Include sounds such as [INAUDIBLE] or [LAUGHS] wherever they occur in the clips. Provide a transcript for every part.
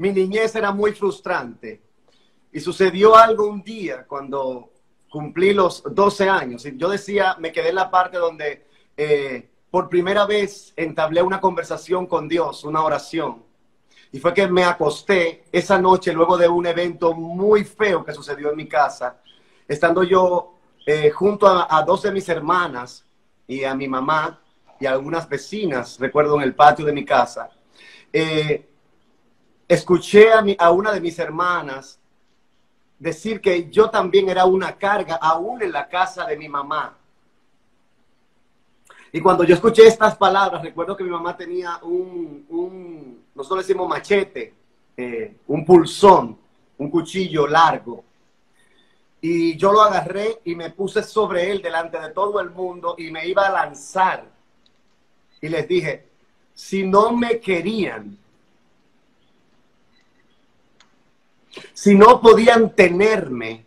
mi niñez era muy frustrante. Y sucedió algo un día cuando cumplí los 12 años. Y yo decía, me quedé en la parte donde eh, por primera vez entablé una conversación con Dios, una oración. Y fue que me acosté esa noche luego de un evento muy feo que sucedió en mi casa, estando yo eh, junto a, dos de mis hermanas y a mi mamá y a algunas vecinas, recuerdo en el patio de mi casa. Eh, escuché a, una de mis hermanas decir que yo también era una carga, aún en la casa de mi mamá. Y cuando yo escuché estas palabras, recuerdo que mi mamá tenía un, un nosotros decimos machete, eh, un pulsón, un cuchillo largo. Y yo lo agarré y me puse sobre él delante de todo el mundo y me iba a lanzar. Y les dije, si no me querían, si no podían tenerme,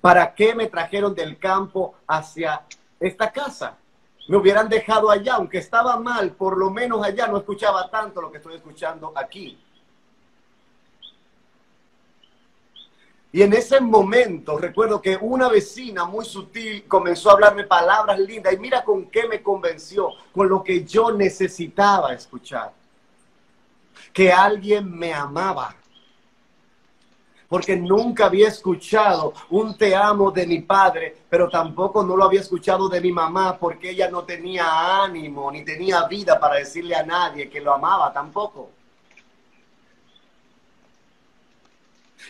¿para qué me trajeron del campo hacia esta casa. Me hubieran dejado allá, aunque estaba mal, por lo menos allá no escuchaba tanto lo que estoy escuchando aquí. Y en ese momento recuerdo que una vecina muy sutil comenzó a hablarme palabras lindas y mira con qué me convenció, con lo que yo necesitaba escuchar. Que alguien me amaba porque nunca había escuchado un te amo de mi padre, pero tampoco no lo había escuchado de mi mamá, porque ella no tenía ánimo ni tenía vida para decirle a nadie que lo amaba tampoco.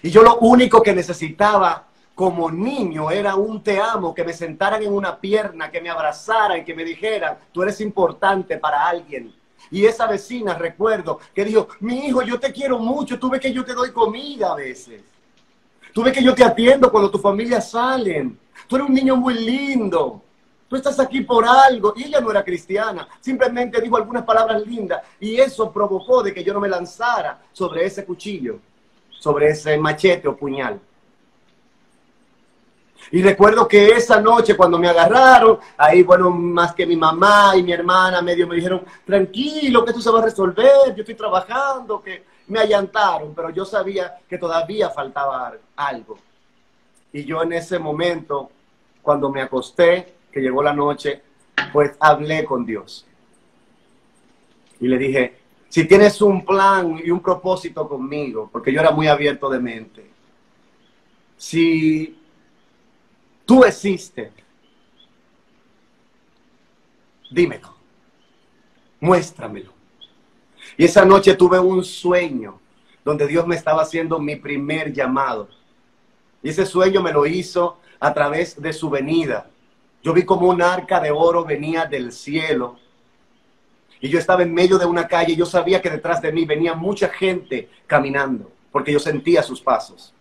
Y yo lo único que necesitaba como niño era un te amo, que me sentaran en una pierna, que me abrazaran, que me dijeran, tú eres importante para alguien. Y esa vecina, recuerdo, que dijo, mi hijo, yo te quiero mucho, tú ves que yo te doy comida a veces. Tú ves que yo te atiendo cuando tu familia salen. Tú eres un niño muy lindo. Tú estás aquí por algo. Y ella no era cristiana. Simplemente dijo algunas palabras lindas. Y eso provocó de que yo no me lanzara sobre ese cuchillo, sobre ese machete o puñal. Y recuerdo que esa noche cuando me agarraron, ahí, bueno, más que mi mamá y mi hermana medio me dijeron, tranquilo, que esto se va a resolver, yo estoy trabajando, que me allantaron, pero yo sabía que todavía faltaba algo. Y yo en ese momento, cuando me acosté, que llegó la noche, pues hablé con Dios. Y le dije, si tienes un plan y un propósito conmigo, porque yo era muy abierto de mente, si tú existes, dímelo, muéstramelo. Y esa noche tuve un sueño donde Dios me estaba haciendo mi primer llamado. Y ese sueño me lo hizo a través de su venida. Yo vi como un arca de oro venía del cielo. Y yo estaba en medio de una calle y yo sabía que detrás de mí venía mucha gente caminando, porque yo sentía sus pasos.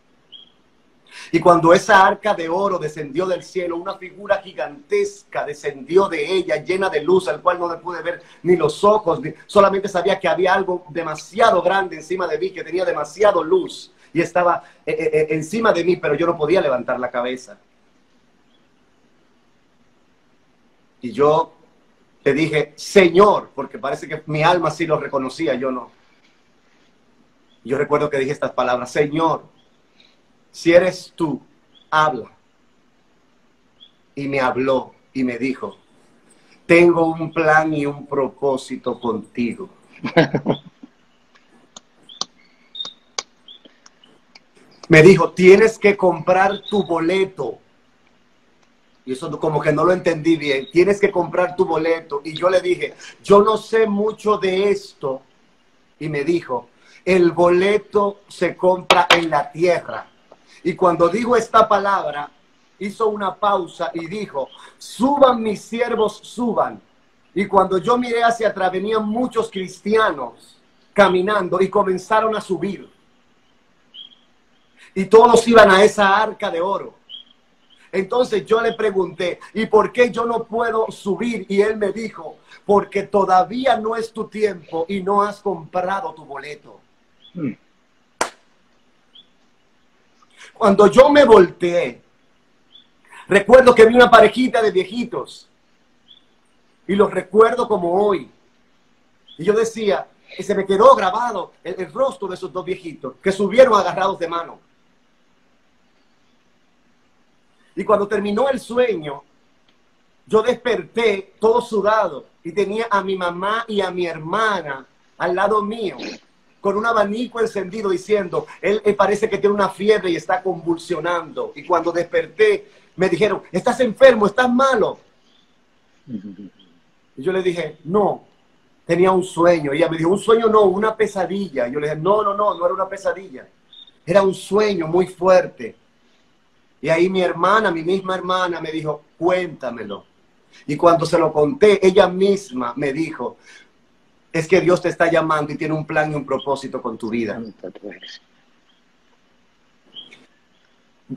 Y cuando esa arca de oro descendió del cielo, una figura gigantesca descendió de ella, llena de luz, al cual no le pude ver ni los ojos, solamente sabía que había algo demasiado grande encima de mí, que tenía demasiado luz y estaba eh, eh, eh, encima de mí, pero yo no podía levantar la cabeza. Y yo le dije, Señor, porque parece que mi alma sí lo reconocía, yo no. Yo recuerdo que dije estas palabras, Señor, si eres tú, habla. Y me habló y me dijo, tengo un plan y un propósito contigo. [LAUGHS] me dijo, tienes que comprar tu boleto. Y eso como que no lo entendí bien. Tienes que comprar tu boleto. Y yo le dije, yo no sé mucho de esto. Y me dijo, el boleto se compra en la tierra. Y cuando dijo esta palabra, hizo una pausa y dijo, suban mis siervos, suban. Y cuando yo miré hacia atrás, venían muchos cristianos caminando y comenzaron a subir. Y todos iban a esa arca de oro. Entonces yo le pregunté, ¿y por qué yo no puedo subir? Y él me dijo, porque todavía no es tu tiempo y no has comprado tu boleto. Hmm. Cuando yo me volteé, recuerdo que vi una parejita de viejitos y los recuerdo como hoy. Y yo decía, se me quedó grabado el, el rostro de esos dos viejitos que subieron agarrados de mano. Y cuando terminó el sueño, yo desperté todo sudado y tenía a mi mamá y a mi hermana al lado mío con un abanico encendido diciendo, él, parece que tiene una fiebre y está convulsionando. Y cuando desperté, me dijeron, estás enfermo, estás malo. Y yo le dije, no, tenía un sueño. Y ella me dijo, un sueño no, una pesadilla. Y yo le dije, no, no, no, no era una pesadilla. Era un sueño muy fuerte. Y ahí mi hermana, mi misma hermana, me dijo, cuéntamelo. Y cuando se lo conté, ella misma me dijo, es que Dios te está llamando y tiene un plan y un propósito con tu vida.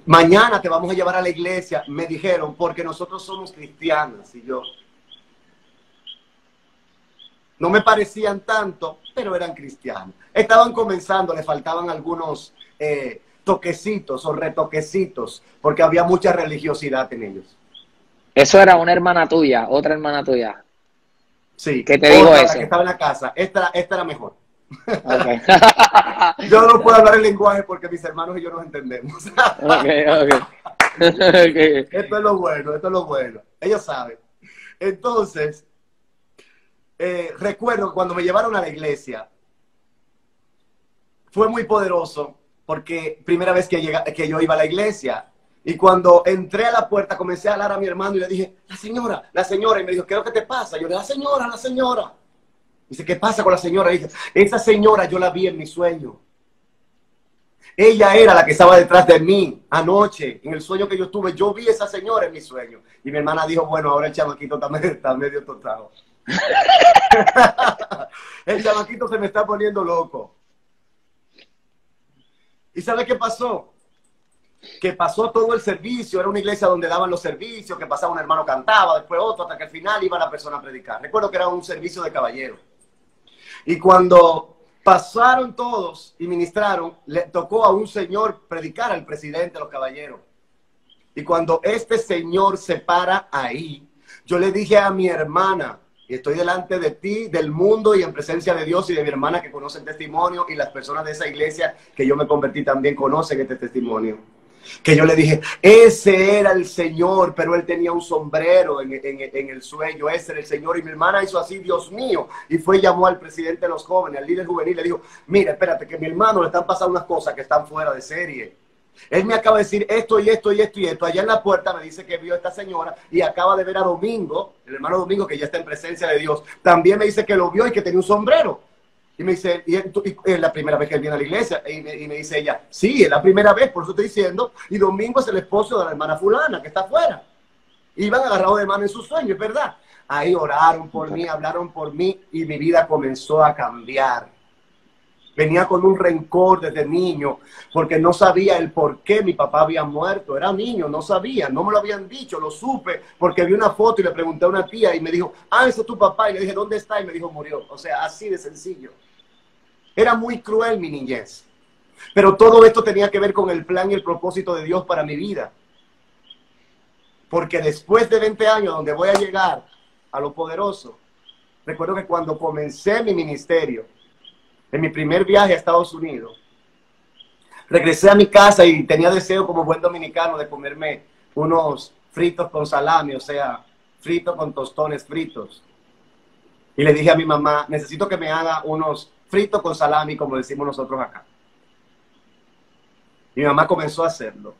Mañana te vamos a llevar a la iglesia, me dijeron, porque nosotros somos cristianos. Y yo, no me parecían tanto, pero eran cristianos. Estaban comenzando, le faltaban algunos eh, toquecitos o retoquecitos, porque había mucha religiosidad en ellos. Eso era una hermana tuya, otra hermana tuya. Sí. ¿Qué te digo eso? que estaba en la casa. Esta, esta era mejor. [LAUGHS] [LAUGHS] yo no puedo hablar el lenguaje porque mis hermanos y yo nos entendemos. [LAUGHS] Esto es lo bueno, esto es lo bueno. Ellos saben. Entonces, eh, recuerdo cuando me llevaron a la iglesia, fue muy poderoso porque primera vez que, llega, que yo iba a la iglesia, y cuando entré a la puerta, comencé a hablar a mi hermano y le dije, la señora, la señora. Y me dijo, ¿qué es lo que te pasa? Yo le dije, la señora, la señora. Dice, ¿qué pasa con la señora? Y dije, esa señora yo la vi en mi sueño. Ella era la que estaba detrás de mí anoche, en el sueño que yo tuve. Yo vi a esa señora en mi sueño. Y mi hermana dijo, bueno, ahora el chamaquito medio, está medio tostado. [LAUGHS] el chamaquito se me está poniendo loco. ¿Y sabe qué pasó? Que pasó todo el servicio, era una iglesia donde daban los servicios, que pasaba un hermano cantaba, después otro, hasta que al final iba la persona a predicar. Recuerdo que era un servicio de caballero. Y cuando pasaron todos y ministraron, le tocó a un señor predicar al presidente de los caballeros. Y cuando este señor se para ahí, yo le dije a mi hermana, y estoy delante de ti, del mundo y en presencia de Dios y de mi hermana que conoce el testimonio y las personas de esa iglesia que yo me convertí también conocen este testimonio que yo le dije, ese era el Señor, pero él tenía un sombrero en, el sueño, ese era el Señor. Y mi hermana hizo así, Dios mío, y fue y llamó al presidente de los jóvenes, al líder juvenil, le dijo, mira, espérate, que mi hermano le están pasando unas cosas que están fuera de serie. Él me acaba de decir esto y esto y esto y esto. Allá en la puerta me dice que vio a esta señora y acaba de ver a Domingo, el hermano Domingo, que ya está en presencia de Dios. También me dice que lo vio y que tenía un sombrero. Y me dice, y, es la primera vez que él viene a la iglesia. Y me, dice ella, sí, es la primera vez, por eso estoy diciendo. Y Domingo es el esposo de la hermana fulana, que está afuera. Iban agarrados de mano en su sueño, es verdad. Ahí oraron por mí, hablaron por mí y mi vida comenzó a cambiar. Venía con un rencor desde niño porque no sabía el por qué mi papá había muerto. Era niño, no sabía, no me lo habían dicho, lo supe porque vi una foto y le pregunté a una tía y me dijo, ah, ese es tu papá. Y le dije, ¿dónde está? Y me dijo, murió. O sea, así de sencillo. Era muy cruel mi niñez. Pero todo esto tenía que ver con el plan y el propósito de Dios para mi vida. Porque después de 20 años, donde voy a llegar a lo poderoso, recuerdo que cuando comencé mi ministerio, en mi primer viaje a Estados Unidos, regresé a mi casa y tenía deseo como buen dominicano de comerme unos fritos con salami, o sea, fritos con tostones fritos. Y le dije a mi mamá, necesito que me haga unos frito con salami, como decimos nosotros acá. Mi mamá comenzó a hacerlo.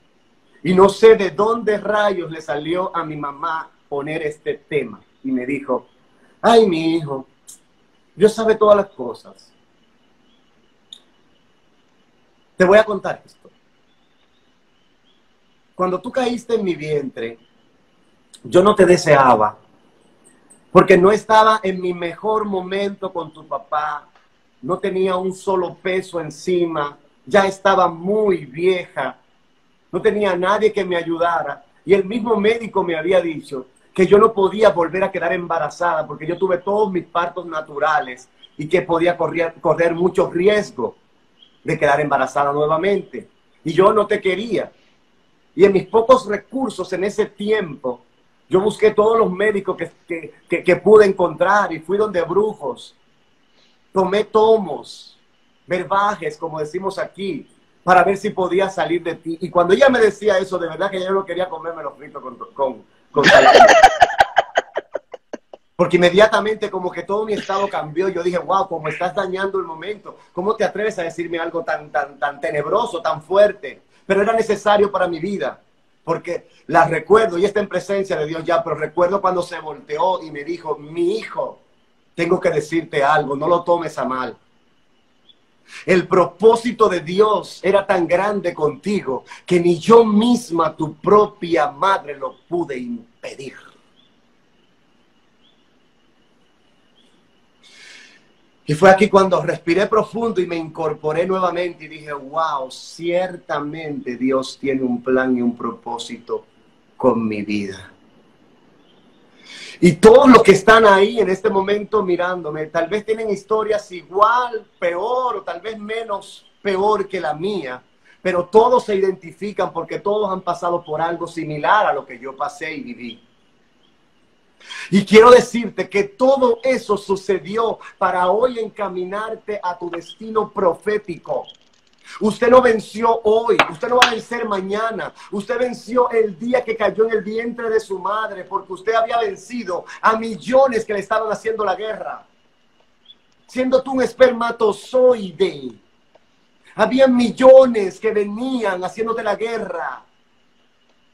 Y no sé de dónde rayos le salió a mi mamá poner este tema. Y me dijo, ay, mi hijo, Dios sabe todas las cosas. Te voy a contar esto. Cuando tú caíste en mi vientre, yo no te deseaba, porque no estaba en mi mejor momento con tu papá, no tenía un solo peso encima, ya estaba muy vieja, no tenía nadie que me ayudara. Y el mismo médico me había dicho que yo no podía volver a quedar embarazada porque yo tuve todos mis partos naturales y que podía correr, correr mucho riesgo de quedar embarazada nuevamente. Y yo no te quería. Y en mis pocos recursos en ese tiempo, yo busqué todos los médicos que, que pude encontrar y fui donde brujos tomé tomos, verbajes, como decimos aquí, para ver si podía salir de ti. Y cuando ella me decía eso, de verdad que yo no quería comerme los fritos con, con, con Porque inmediatamente como que todo mi estado cambió. Yo dije, wow, como estás dañando el momento. ¿Cómo te atreves a decirme algo tan, tan, tan tenebroso, tan fuerte? Pero era necesario para mi vida. Porque la recuerdo y está en presencia de Dios ya, pero recuerdo cuando se volteó y me dijo, mi hijo, tengo que decirte algo, no lo tomes a mal. El propósito de Dios era tan grande contigo que ni yo misma, tu propia madre, lo pude impedir. Y fue aquí cuando respiré profundo y me incorporé nuevamente y dije, wow, ciertamente Dios tiene un plan y un propósito con mi vida. Y todos los que están ahí en este momento mirándome, tal vez tienen historias igual, peor o tal vez menos peor que la mía, pero todos se identifican porque todos han pasado por algo similar a lo que yo pasé y viví. Y quiero decirte que todo eso sucedió para hoy encaminarte a tu destino profético. Usted no venció hoy, usted no va a vencer mañana. Usted venció el día que cayó en el vientre de su madre, porque usted había vencido a millones que le estaban haciendo la guerra. Siendo tú un espermatozoide, había millones que venían haciéndote la guerra.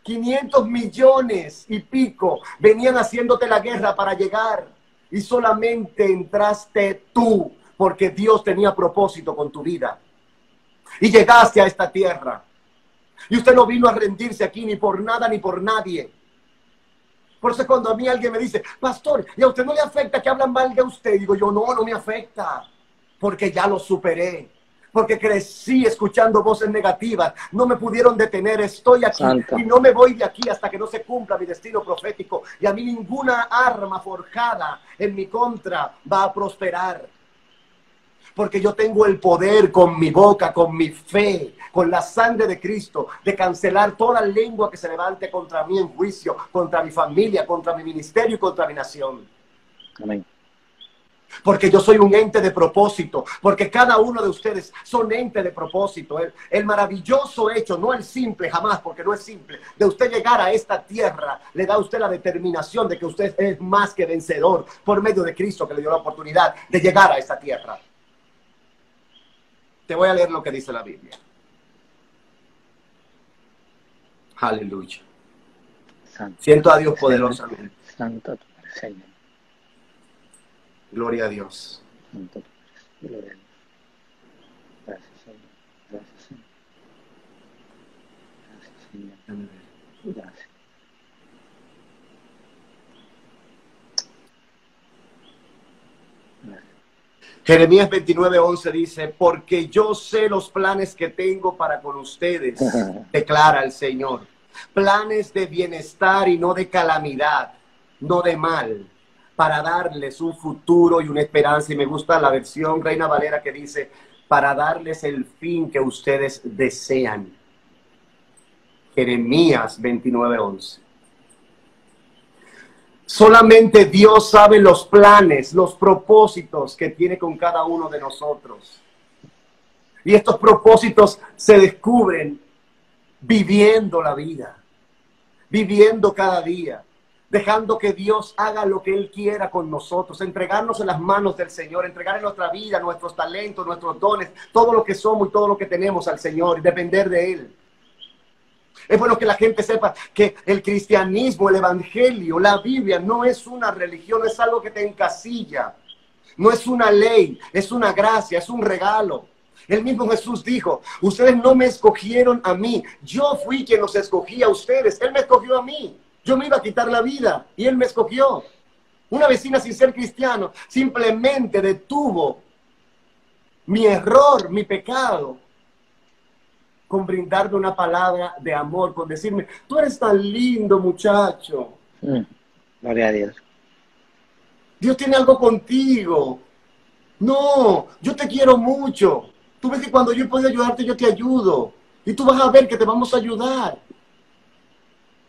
500 millones y pico venían haciéndote la guerra para llegar y solamente entraste tú porque Dios tenía propósito con tu vida. Y llegaste a esta tierra. Y usted no vino a rendirse aquí ni por nada ni por nadie. Por eso cuando a mí alguien me dice, pastor, ¿y a usted no le afecta que hablan mal de usted? Digo yo, no, no me afecta, porque ya lo superé porque crecí escuchando voces negativas. No me pudieron detener, estoy aquí y no me voy de aquí hasta que no se cumpla mi destino profético. Y a mí ninguna arma forjada en mi contra va a prosperar. Porque yo tengo el poder con mi boca, con mi fe, con la sangre de Cristo, de cancelar toda lengua que se levante contra mí en juicio, contra mi familia, contra mi ministerio y contra mi nación. Amén porque yo soy un ente de propósito, porque cada uno de ustedes son ente de propósito. El, maravilloso hecho, no el simple jamás, porque no es simple, de usted llegar a esta tierra, le da a usted la determinación de que usted es más que vencedor por medio de Cristo que le dio la oportunidad de llegar a esta tierra. Te voy a leer lo que dice la Biblia. Aleluya. Siento a Dios poderosamente. Santo Señor. Gloria a Dios. Gloria Gracias, Señor. Gracias, Señor. Gracias, Señor. Gracias. Jeremías 29:11 dice, porque yo sé los planes que tengo para con ustedes, [LAUGHS] declara el Señor. Planes de bienestar y no de calamidad, no de mal, para darles un futuro y una esperanza. Y me gusta la versión Reina Valera que dice, para darles el fin que ustedes desean. Jeremías 29:11. Solamente Dios sabe los planes, los propósitos que tiene con cada uno de nosotros. Y estos propósitos se descubren viviendo la vida, viviendo cada día dejando que Dios haga lo que Él quiera con nosotros, entregarnos en las manos del Señor, entregar en nuestra vida nuestros talentos, nuestros dones, todo lo que somos y todo lo que tenemos al Señor y depender de Él. Es bueno que la gente sepa que el cristianismo, el evangelio, la Biblia no es una religión, es algo que te encasilla, no es una ley, es una gracia, es un regalo. El mismo Jesús dijo, ustedes no me escogieron a mí, yo fui quien los escogí a ustedes, Él me escogió a mí. Yo me iba a quitar la vida y él me escogió. Una vecina sin ser cristiano simplemente detuvo mi error, mi pecado, con brindarme una palabra de amor, con decirme, tú eres tan lindo muchacho. Mm, gloria a Dios. Dios tiene algo contigo. No, yo te quiero mucho. Tú ves que cuando yo puedo ayudarte, yo te ayudo. Y tú vas a ver que te vamos a ayudar.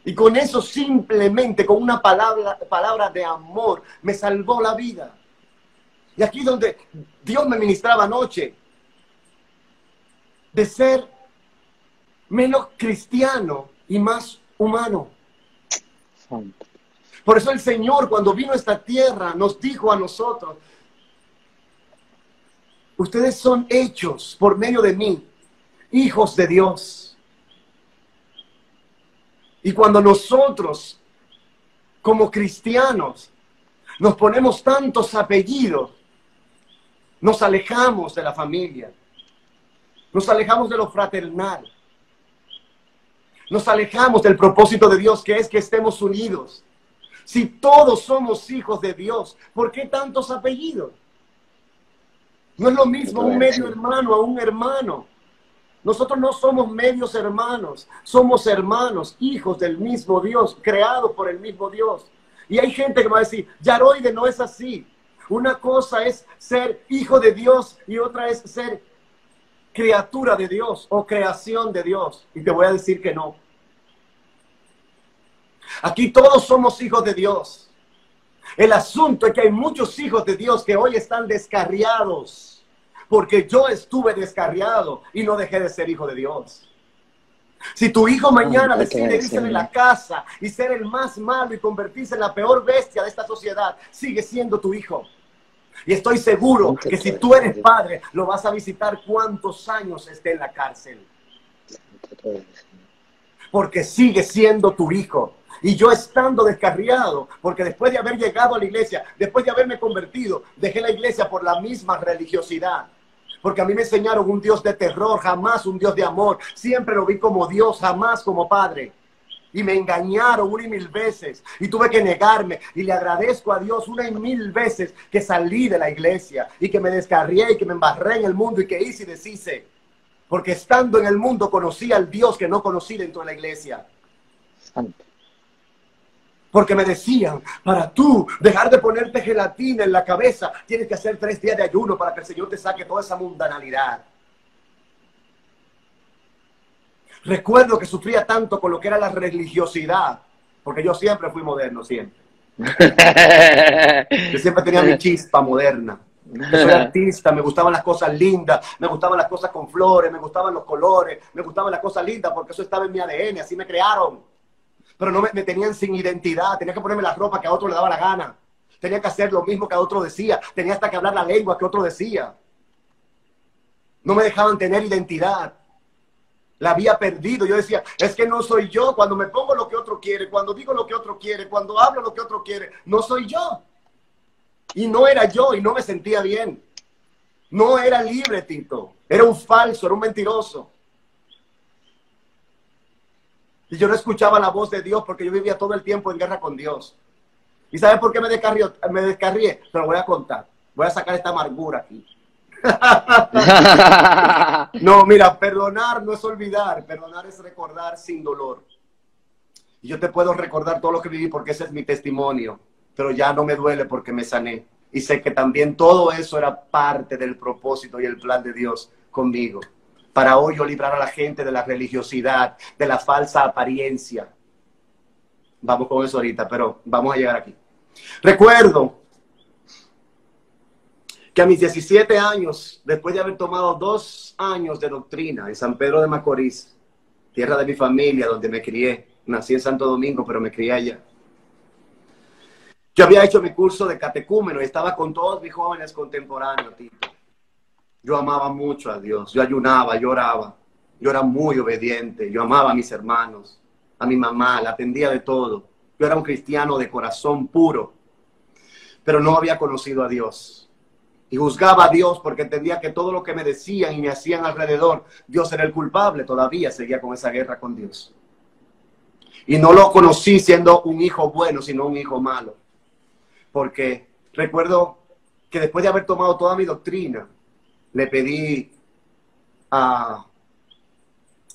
Y con eso simplemente, con una palabra, palabra de amor, me salvó la vida. Y aquí donde Dios me ministraba anoche, de ser menos cristiano y más humano. Por eso el Señor cuando vino a esta tierra nos dijo a nosotros, ustedes son hechos por medio de mí, hijos de Dios. Y cuando nosotros, como cristianos, nos ponemos tantos apellidos, nos alejamos de la familia, nos alejamos de lo fraternal, nos alejamos del propósito de Dios, que es que estemos unidos. Si todos somos hijos de Dios, ¿por qué tantos apellidos? No es lo mismo un medio hermano a un hermano. Nosotros no somos medios hermanos, somos hermanos, hijos del mismo Dios, creados por el mismo Dios. Y hay gente que va a decir, Yaroide no es así. Una cosa es ser hijo de Dios y otra es ser criatura de Dios o creación de Dios. Y te voy a decir que no. Aquí todos somos hijos de Dios. El asunto es que hay muchos hijos de Dios que hoy están descarriados, porque yo estuve descarriado y no dejé de ser hijo de Dios. Si tu hijo mañana decide irse de la casa y ser el más malo y convertirse en la peor bestia de esta sociedad, sigue siendo tu hijo. Y estoy seguro que si tú eres padre, lo vas a visitar cuántos años esté en la cárcel. Porque sigue siendo tu hijo. Y yo estando descarriado, porque después de haber llegado a la iglesia, después de haberme convertido, dejé la iglesia por la misma religiosidad. Porque a mí me enseñaron un Dios de terror, jamás un Dios de amor. Siempre lo vi como Dios, jamás como Padre. Y me engañaron una y mil veces. Y tuve que negarme. Y le agradezco a Dios una y mil veces que salí de la iglesia. Y que me descarrié y que me embarré en el mundo y que hice y deshice. Porque estando en el mundo conocí al Dios que no conocí dentro de la iglesia. Santo. Porque me decían, para tú dejar de ponerte gelatina en la cabeza, tienes que hacer tres días de ayuno para que el Señor te saque toda esa mundanalidad. Recuerdo que sufría tanto con lo que era la religiosidad, porque yo siempre fui moderno, siempre. [LAUGHS] Yo siempre tenía mi chispa moderna. Yo soy artista, me gustaban las cosas lindas, me gustaban las cosas con flores, me gustaban los colores, me gustaban las cosas lindas porque eso estaba en mi ADN, así me crearon pero no me, tenían sin identidad, tenía que ponerme la ropa que a otro le daba la gana, tenía que hacer lo mismo que a otro decía, tenía hasta que hablar la lengua que otro decía. No me dejaban tener identidad. La había perdido. Yo decía, es que no soy yo. Cuando me pongo lo que otro quiere, cuando digo lo que otro quiere, cuando hablo lo que otro quiere, no soy yo. Y no era yo y no me sentía bien. No era libre, Tito. Era un falso, era un mentiroso. Y yo no escuchaba la voz de Dios porque yo vivía todo el tiempo en guerra con Dios. ¿Y sabes por qué me descarrié? Me descarrié. Te lo voy a contar. Voy a sacar esta amargura aquí. [LAUGHS] no, mira, perdonar no es olvidar. Perdonar es recordar sin dolor. Y yo te puedo recordar todo lo que viví porque ese es mi testimonio. Pero ya no me duele porque me sané. Y sé que también todo eso era parte del propósito y el plan de Dios conmigo para hoy yo librar a la gente de la religiosidad, de la falsa apariencia. Vamos con eso ahorita, pero vamos a llegar aquí. Recuerdo que a mis 17 años, después de haber tomado dos años de doctrina en San Pedro de Macorís, tierra de mi familia, donde me crié, nací en Santo Domingo, pero me crié allá. Yo había hecho mi curso de catecúmeno y estaba con todos mis jóvenes contemporáneos. Yo amaba mucho a Dios, yo ayunaba, lloraba, yo era muy obediente, yo amaba a mis hermanos, a mi mamá, la atendía de todo. Yo era un cristiano de corazón puro, pero no había conocido a Dios. Y juzgaba a Dios porque entendía que todo lo que me decían y me hacían alrededor, Dios era el culpable, todavía seguía con esa guerra con Dios. Y no lo conocí siendo un hijo bueno, sino un hijo malo. Porque recuerdo que después de haber tomado toda mi doctrina, le pedí a,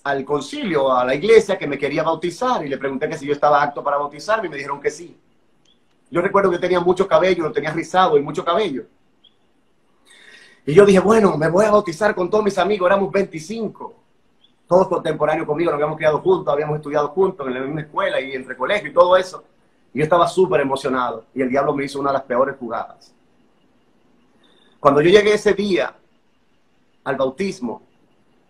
al concilio, a la iglesia, que me quería bautizar y le pregunté que si yo estaba apto para bautizarme y me dijeron que sí. Yo recuerdo que tenía mucho cabello, lo tenía rizado y mucho cabello. Y yo dije, bueno, me voy a bautizar con todos mis amigos, éramos 25, todos contemporáneos conmigo, nos habíamos criado juntos, habíamos estudiado juntos en la misma escuela y entre colegio y todo eso. Y yo estaba súper emocionado y el diablo me hizo una de las peores jugadas. Cuando yo llegué ese día al bautismo,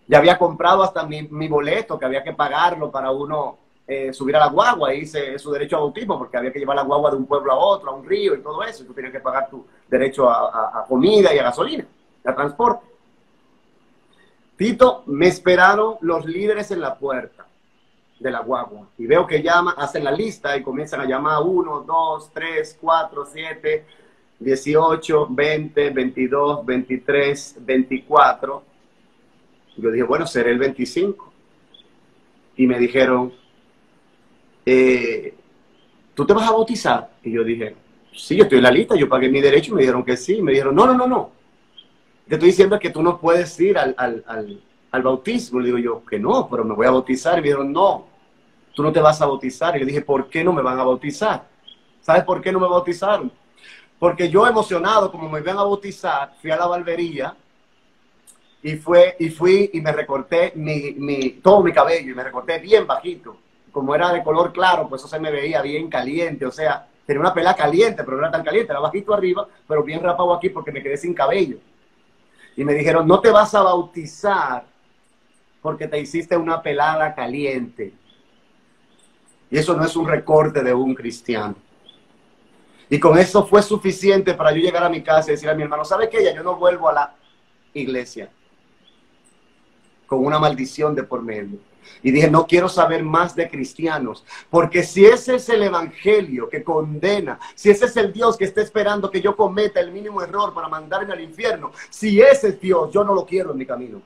ya había comprado hasta mi, boleto, que había que pagarlo para uno eh, subir a la guagua, hice su derecho a bautismo, porque había que llevar la guagua de un pueblo a otro, a un río y todo eso, y tú tenías que pagar tu derecho a comida y a gasolina, a transporte. Tito, me esperaron los líderes en la puerta de la guagua. Y veo que llama, hacen la lista y comienzan a llamar 1, 2, 3, 4, 7, 18, 20, 22, 23, 24. Yo dije, bueno, seré el 25. Y me dijeron, eh, ¿tú te vas a bautizar? Y yo dije, sí, yo estoy en la lista, yo pagué mi derecho y me dijeron que sí. Me dijeron, no, no, no, no. Te estoy diciendo que tú no puedes ir al, al, al, al bautismo. Le digo yo, que no, pero me voy a bautizar. Y me dijeron, no, tú no te vas a bautizar. Y le dije, ¿por qué no me van a bautizar? ¿Sabes por qué no me bautizaron? Porque yo emocionado, como me iban a bautizar, fui a la barbería y, fue, y fui y me recorté mi, mi, todo mi cabello y me recorté bien bajito. Como era de color claro, pues eso se me veía bien caliente. O sea, tenía una pela caliente, pero no era tan caliente, era bajito arriba, pero bien rapado aquí porque me quedé sin cabello. Y me dijeron, no te vas a bautizar porque te hiciste una pelada caliente. Y eso no es un recorte de un cristiano. Y con eso fue suficiente para yo llegar a mi casa y decir a mi hermano, ¿sabe qué? Ya yo no vuelvo a la iglesia con una maldición de por medio. Y dije, no quiero saber más de cristianos, porque si ese es el evangelio que condena, si ese es el Dios que está esperando que yo cometa el mínimo error para mandarme al infierno, si ese es Dios, yo no lo quiero en mi camino.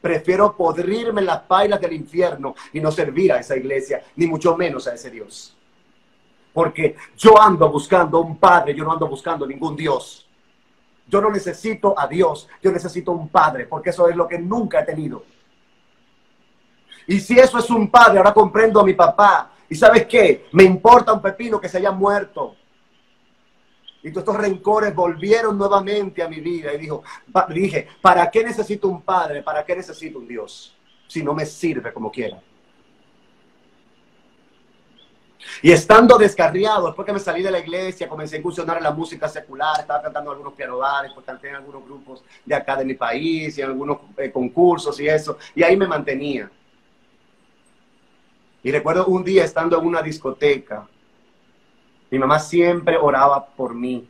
Prefiero podrirme en las pailas del infierno y no servir a esa iglesia, ni mucho menos a ese Dios. Porque yo ando buscando un padre, yo no ando buscando ningún Dios. Yo no necesito a Dios, yo necesito un padre, porque eso es lo que nunca he tenido. Y si eso es un padre, ahora comprendo a mi papá. ¿Y sabes qué? Me importa un pepino que se haya muerto. Y todos estos rencores volvieron nuevamente a mi vida. Y dijo, dije, ¿para qué necesito un padre? ¿Para qué necesito un Dios? Si no me sirve como quiera. Y estando descarriado, después que me salí de la iglesia, comencé a incursionar en la música secular, estaba cantando algunos pianobares, pues canté en algunos grupos de acá de mi país y en algunos eh, concursos y eso. Y ahí me mantenía. Y recuerdo un día estando en una discoteca, mi mamá siempre oraba por mí.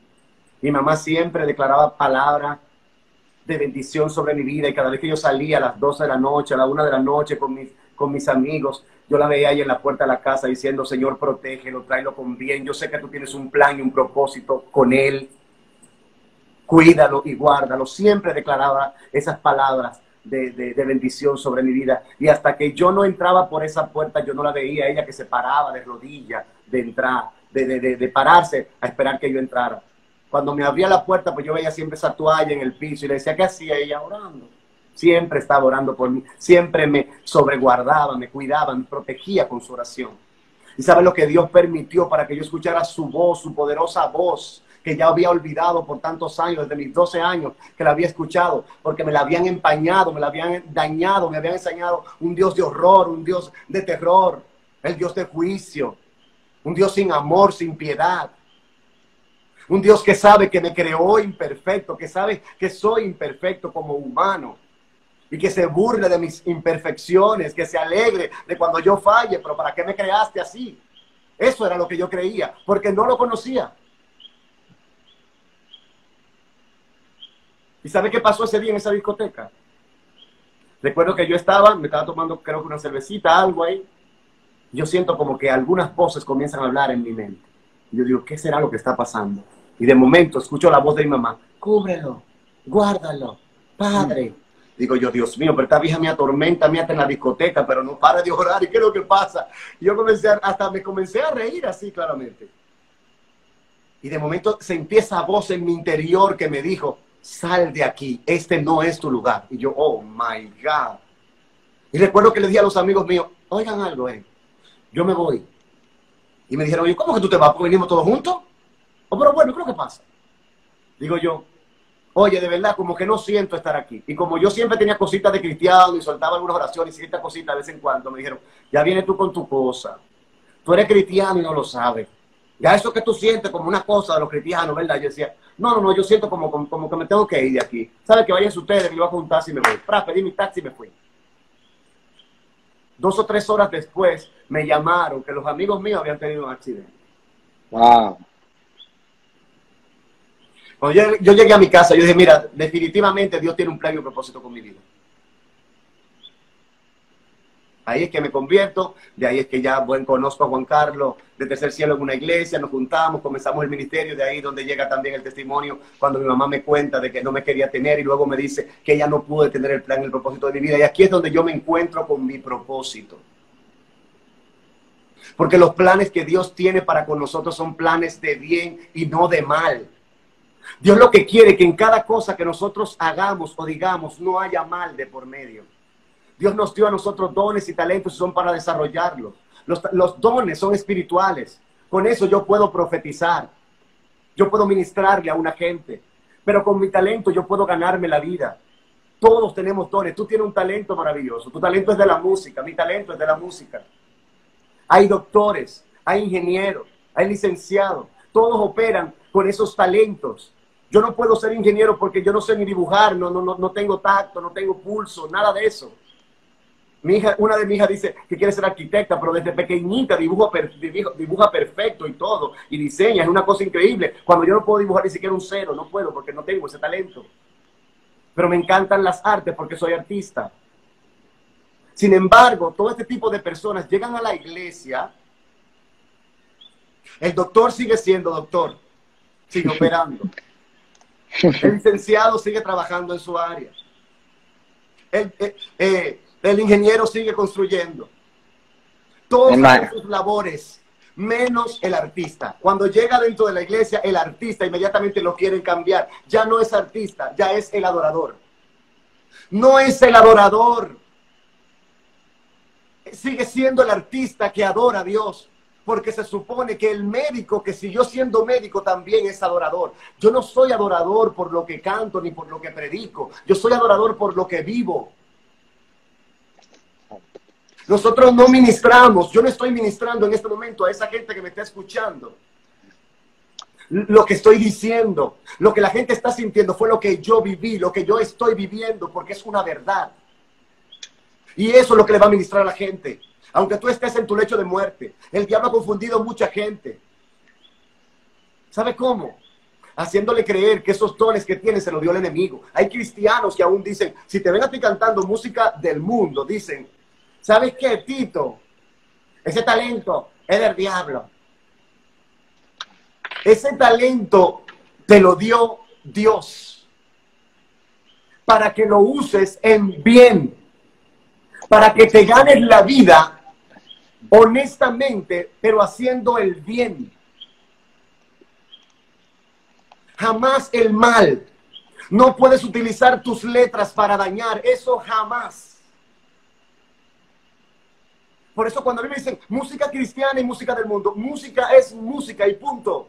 Mi mamá siempre declaraba palabras de bendición sobre mi vida y cada vez que yo salía a las 12 de la noche, a la 1 de la noche con mis, con mis amigos, yo la veía ahí en la puerta de la casa diciendo, Señor, protégelo, tráelo con bien. Yo sé que tú tienes un plan y un propósito con él. Cuídalo y guárdalo. Siempre declaraba esas palabras de, bendición sobre mi vida. Y hasta que yo no entraba por esa puerta, yo no la veía, ella que se paraba de rodillas, de entrar, de, de, pararse a esperar que yo entrara. Cuando me abría la puerta, pues yo veía siempre esa toalla en el piso y le decía, ¿qué hacía ella orando? Siempre estaba orando por mí, siempre me sobreguardaba, me cuidaba, me protegía con su oración. Y sabe lo que Dios permitió para que yo escuchara su voz, su poderosa voz, que ya había olvidado por tantos años, desde mis 12 años que la había escuchado, porque me la habían empañado, me la habían dañado, me habían enseñado un Dios de horror, un Dios de terror, el Dios de juicio, un Dios sin amor, sin piedad. Un Dios que sabe que me creó imperfecto, que sabe que soy imperfecto como humano y que se burle de mis imperfecciones, que se alegre de cuando yo falle, pero ¿para qué me creaste así? Eso era lo que yo creía, porque no lo conocía. ¿Y sabe qué pasó ese día en esa discoteca? Recuerdo que yo estaba, me estaba tomando creo que una cervecita, algo ahí. Yo siento como que algunas voces comienzan a hablar en mi mente. yo digo, ¿qué será lo que está pasando? Y de momento escucho la voz de mi mamá, cúbrelo, guárdalo, padre. Digo yo, Dios mío, pero esta vieja me atormenta, me ata en la discoteca, pero no para de orar. ¿Y qué es lo que pasa? Y yo comencé, hasta me comencé a reír así claramente. Y de momento sentí esa voz en mi interior que me dijo, sal de aquí, este no es tu lugar. Y yo, oh my God. Y recuerdo que le dije a los amigos míos, oigan algo, eh, yo me voy. Y me dijeron, oye, ¿cómo que tú te vas? ¿Porque venimos todos juntos? Oh, pero bueno, ¿qué es lo que pasa? Digo yo, oye, de verdad, como que no siento estar aquí. Y como yo siempre tenía cositas de cristiano y soltaba algunas oraciones y ciertas cositas de vez en cuando, me dijeron, ya vienes tú con tu cosa. Tú eres cristiano y no lo sabes. Ya eso que tú sientes como una cosa de los cristianos, ¿verdad? Yo decía, No, no, no, yo siento como, como, como que me tengo que ir de aquí. ¿Sabe que vayan ustedes? Me iba a juntar si me voy. Para, pedí mi taxi y me fui. Dos o tres horas después me llamaron que los amigos míos habían tenido un accidente. Wow. Cuando yo, yo llegué a mi casa, yo dije, mira, definitivamente Dios tiene un plan y un propósito con mi vida. Ahí es que me convierto, de ahí es que ya bueno, conozco a Juan Carlos de Tercer Cielo en una iglesia, nos juntamos, comenzamos el ministerio, de ahí donde llega también el testimonio cuando mi mamá me cuenta de que no me quería tener y luego me dice que ella no pudo tener el plan el propósito de mi vida. Y aquí es donde yo me encuentro con mi propósito. Porque los planes que Dios tiene para con nosotros son planes de bien y no de mal. Dios lo que quiere que en cada cosa que nosotros hagamos o digamos no haya mal de por medio. Dios nos dio a nosotros dones y talentos y son para desarrollarlos. Los, los, dones son espirituales. Con eso yo puedo profetizar. Yo puedo ministrarle a una gente. Pero con mi talento yo puedo ganarme la vida. Todos tenemos dones. Tú tienes un talento maravilloso. Tu talento es de la música. Mi talento es de la música. Hay doctores, hay ingenieros, hay licenciados. Todos operan con esos talentos. Yo no puedo ser ingeniero porque yo no sé ni dibujar, no, no, no, no tengo tacto, no tengo pulso, nada de eso. Mi hija, una de mis hijas dice que quiere ser arquitecta, pero desde pequeñita dibuja, dibuja perfecto y todo, y diseña, es una cosa increíble. Cuando yo no puedo dibujar ni siquiera un cero, no puedo porque no tengo ese talento. Pero me encantan las artes porque soy artista. Sin embargo, todo este tipo de personas llegan a la iglesia. El doctor sigue siendo doctor, sigue operando. [LAUGHS] El licenciado sigue trabajando en su área. El, eh, eh, el ingeniero sigue construyendo. Todos hacen sus labores, menos el artista. Cuando llega dentro de la iglesia, el artista inmediatamente lo quieren cambiar. Ya no es artista, ya es el adorador. No es el adorador. Sigue siendo el artista que adora a Dios. Porque se supone que el médico que siguió siendo médico también es adorador. Yo no soy adorador por lo que canto ni por lo que predico. Yo soy adorador por lo que vivo. Nosotros no ministramos, yo no estoy ministrando en este momento a esa gente que me está escuchando. Lo que estoy diciendo, lo que la gente está sintiendo fue lo que yo viví, lo que yo estoy viviendo, porque es una verdad. Y eso es lo que le va a ministrar a la gente. Aunque tú estés en tu lecho de muerte, el diablo ha confundido mucha gente. ¿Sabe cómo? Haciéndole creer que esos dones que tiene se los dio el enemigo. Hay cristianos que aún dicen, si te ven a ti cantando música del mundo, dicen, ¿Sabes qué, Tito? Ese talento es del diablo. Ese talento te lo dio Dios para que lo uses en bien, para que te ganes la vida honestamente, pero haciendo el bien. Jamás el mal. No puedes utilizar tus letras para dañar, eso jamás. Por eso cuando a mí me dicen música cristiana y música del mundo, música es música y punto.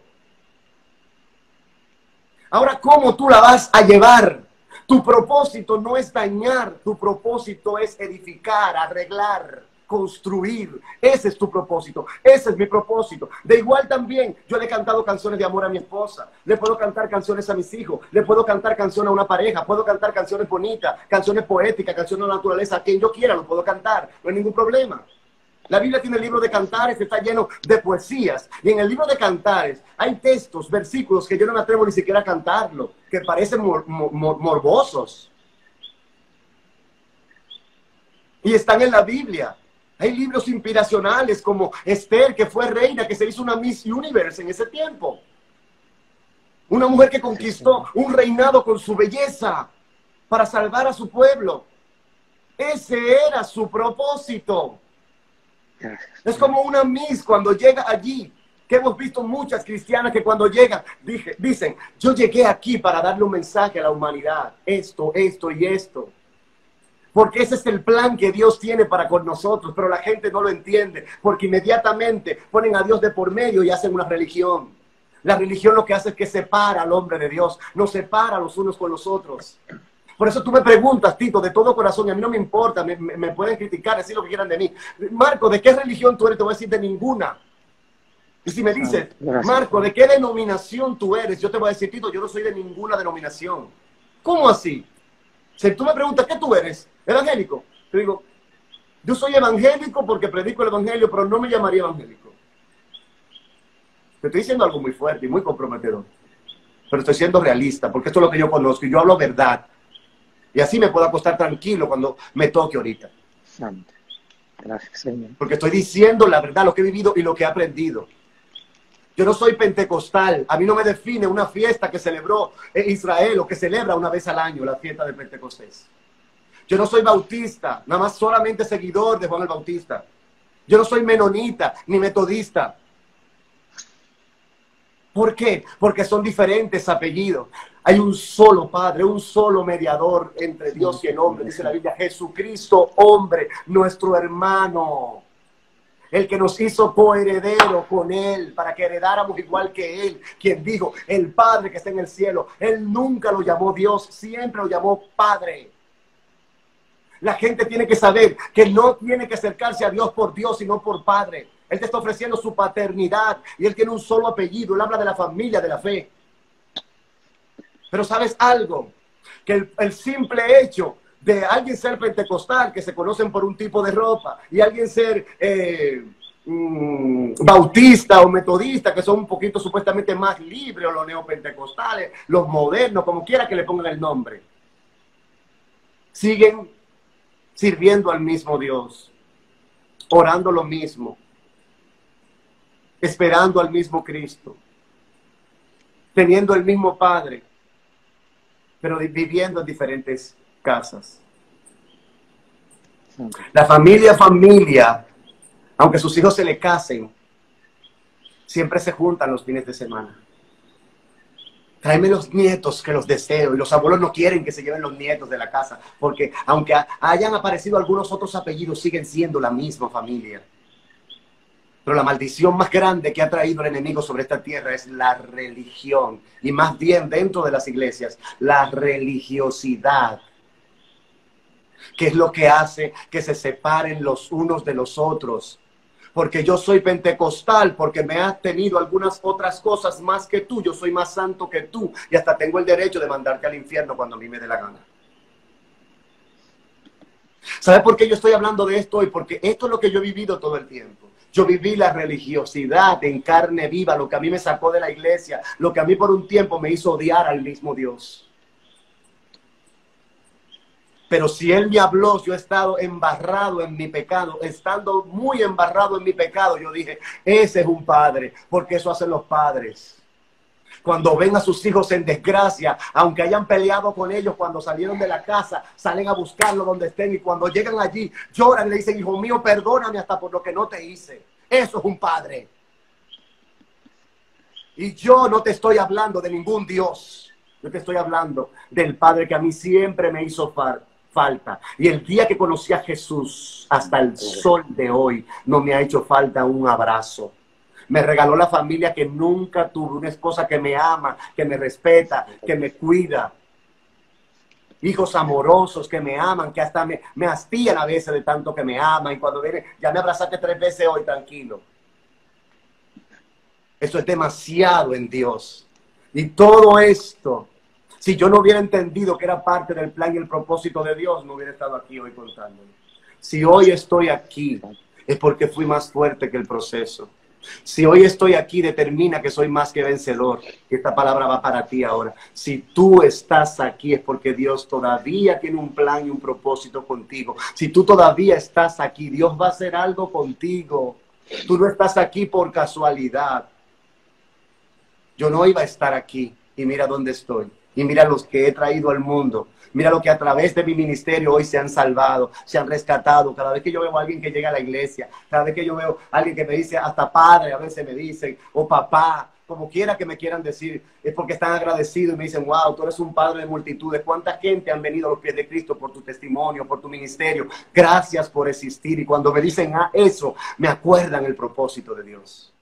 Ahora, ¿cómo tú la vas a llevar? Tu propósito no es dañar, tu propósito es edificar, arreglar, construir. Ese es tu propósito, ese es mi propósito. De igual también, yo le he cantado canciones de amor a mi esposa, le puedo cantar canciones a mis hijos, le puedo cantar canciones a una pareja, puedo cantar canciones bonitas, canciones poéticas, canciones de naturaleza, a quien yo quiera lo puedo cantar, no hay ningún problema. La Biblia tiene el libro de cantares, está lleno de poesías. Y en el libro de cantares hay textos, versículos que yo no me atrevo ni siquiera a cantarlo, que parecen morbosos. Y están en la Biblia. Hay libros inspiracionales como Esther, que fue reina, que se hizo una Miss Universe en ese tiempo. Una mujer que conquistó un reinado con su belleza para salvar a su pueblo. Ese era su propósito. Es como una Miss cuando llega allí, que hemos visto muchas cristianas que cuando llegan dicen, yo llegué aquí para darle un mensaje a la humanidad, esto, esto y esto. Porque ese es el plan que Dios tiene para con nosotros, pero la gente no lo entiende, porque inmediatamente ponen a Dios de por medio y hacen una religión. La religión lo que hace es que separa al hombre de Dios, nos separa los unos con los otros. Por eso tú me preguntas, Tito, de todo corazón, y a mí no me importa, me, pueden criticar, decir lo que quieran de mí. Marco, ¿de qué religión tú eres? Te voy a decir de ninguna. Y si me dices, Gracias. Marco, ¿de qué denominación tú eres? Yo te voy a decir, Tito, yo no soy de ninguna denominación. ¿Cómo así? Si tú me preguntas, ¿qué tú eres? ¿Evangélico? Te digo, yo soy evangélico porque predico el evangelio, pero no me llamaría evangélico. Te estoy diciendo algo muy fuerte y muy comprometedor. Pero estoy siendo realista, porque esto es lo que yo conozco y yo hablo verdad. Y así me puedo acostar tranquilo cuando me toque ahorita. Santo. Gracias, Señor. Porque estoy diciendo la verdad, lo que he vivido y lo que he aprendido. Yo no soy pentecostal. A mí no me define una fiesta que celebró Israel o que celebra una vez al año la fiesta de Pentecostés. Yo no soy bautista, nada más solamente seguidor de Juan el Bautista. Yo no soy menonita ni metodista. ¿Por qué? Porque son diferentes apellidos. Hay un solo Padre, un solo mediador entre Dios y el hombre, dice la Biblia, Jesucristo, hombre, nuestro hermano, el que nos hizo coheredero con Él, para que heredáramos igual que Él, quien dijo, el Padre que está en el cielo, Él nunca lo llamó Dios, siempre lo llamó Padre. La gente tiene que saber que no tiene que acercarse a Dios por Dios, sino por Padre. Él te está ofreciendo su paternidad y Él tiene un solo apellido. Él habla de la familia, de la fe. Pero sabes algo, que el, simple hecho de alguien ser pentecostal, que se conocen por un tipo de ropa, y alguien ser eh, mm, bautista o metodista, que son un poquito supuestamente más libres, o los neopentecostales, los modernos, como quiera que le pongan el nombre, siguen sirviendo al mismo Dios, orando lo mismo, esperando al mismo Cristo, teniendo el mismo Padre, pero viviendo en diferentes casas. La familia, familia, aunque sus hijos se le casen, siempre se juntan los fines de semana. Tráeme los nietos que los deseo. Y los abuelos no quieren que se lleven los nietos de la casa, porque aunque ha- hayan aparecido algunos otros apellidos, siguen siendo la misma familia. Pero la maldición más grande que ha traído el enemigo sobre esta tierra es la religión. Y más bien dentro de las iglesias, la religiosidad. Que es lo que hace que se separen los unos de los otros. Porque yo soy pentecostal, porque me has tenido algunas otras cosas más que tú. Yo soy más santo que tú. Y hasta tengo el derecho de mandarte al infierno cuando a mí me dé la gana. ¿Sabe por qué yo estoy hablando de esto hoy? Porque esto es lo que yo he vivido todo el tiempo. Yo viví la religiosidad en carne viva, lo que a mí me sacó de la iglesia, lo que a mí por un tiempo me hizo odiar al mismo Dios. Pero si Él me habló, yo he estado embarrado en mi pecado, estando muy embarrado en mi pecado, yo dije, ese es un padre, porque eso hacen los padres cuando ven a sus hijos en desgracia, aunque hayan peleado con ellos cuando salieron de la casa, salen a buscarlo donde estén y cuando llegan allí lloran y le dicen, hijo mío, perdóname hasta por lo que no te hice. Eso es un padre. Y yo no te estoy hablando de ningún Dios. Yo te estoy hablando del Padre que a mí siempre me hizo far- falta. Y el día que conocí a Jesús, hasta el sol de hoy, no me ha hecho falta un abrazo. Me regaló la familia que nunca tuve, una esposa que me ama, que me respeta, que me cuida. Hijos amorosos que me aman, que hasta me, me hastían a veces de tanto que me aman. Y cuando viene, ya me abrazaste tres veces hoy, tranquilo. Eso es demasiado en Dios. Y todo esto, si yo no hubiera entendido que era parte del plan y el propósito de Dios, no hubiera estado aquí hoy contándolo. Si hoy estoy aquí, es porque fui más fuerte que el proceso. Si hoy estoy aquí, determina que soy más que vencedor. Esta palabra va para ti ahora. Si tú estás aquí, es porque Dios todavía tiene un plan y un propósito contigo. Si tú todavía estás aquí, Dios va a hacer algo contigo. Tú no estás aquí por casualidad. Yo no iba a estar aquí. Y mira dónde estoy. Y mira los que he traído al mundo. Mira lo que a través de mi ministerio hoy se han salvado, se han rescatado. Cada vez que yo veo a alguien que llega a la iglesia, cada vez que yo veo a alguien que me dice hasta padre, a veces me dicen, o papá, como quiera que me quieran decir, es porque están agradecidos y me dicen, wow, tú eres un padre de multitudes. ¿Cuánta gente han venido a los pies de Cristo por tu testimonio, por tu ministerio? Gracias por existir. Y cuando me dicen ah, eso, me acuerdan el propósito de Dios.